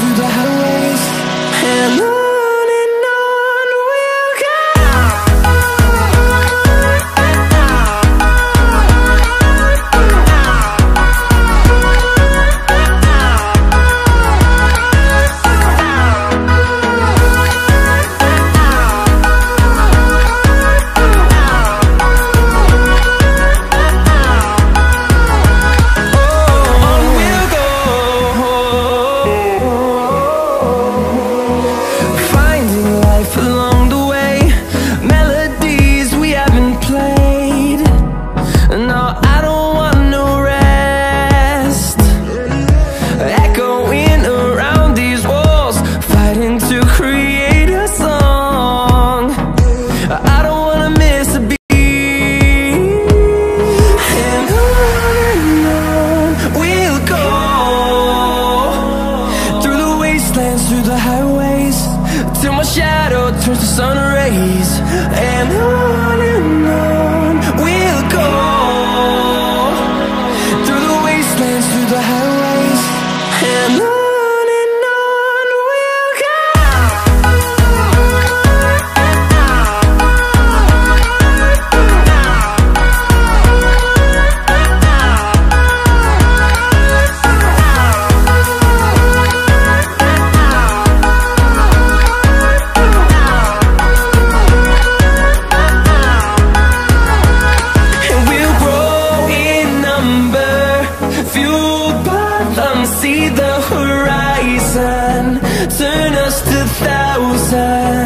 through the house Hello. sun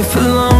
life alone.